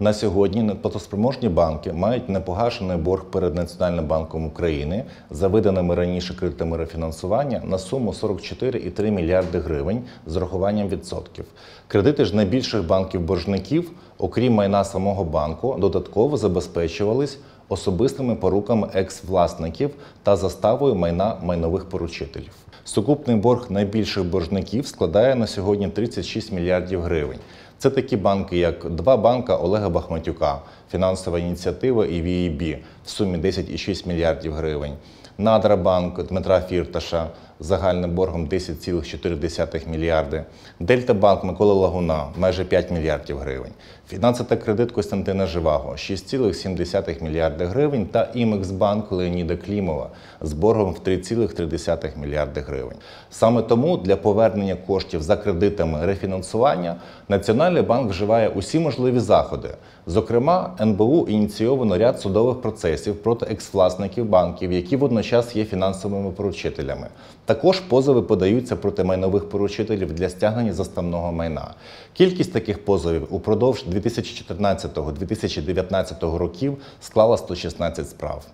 На сьогодні неплатоспроможні банки мають непогашений борг перед Національним банком України за виданими раніше кредитами рефінансування на суму 44,3 мільярди гривень з урахуванням відсотків. Кредити ж найбільших банків-боржників, окрім майна самого банку, додатково забезпечувались особистими поруками екс-власників та заставою майна майнових поручителів. Сукупний борг найбільших боржників складає на сьогодні 36 мільярдів гривень. Це такі банки, як два банка Олега Бахматюка, фінансова ініціатива і VEB в сумі 10,6 мільярдів гривень. Надрабанк Дмитра Фірташа загальним боргом 10,4 мільярди. Дельтабанк Миколи Лагуна майже 5 мільярдів гривень. Фінанси та кредит Костянтина Живаго 6,7 мільярди гривень та Імексбанк Леоніда Клімова з боргом в 3,3 мільярди гривень. Саме тому для повернення коштів за кредитами рефінансування Національний банк вживає усі можливі заходи. Зокрема, НБУ ініційовано ряд судових процесів проти екс-власників банків, які водночас є фінансовими поручителями. Також позови подаються проти майнових поручителів для стягнення заставного майна. Кількість таких позовів упродовж 2014-2019 років склала 116 справ.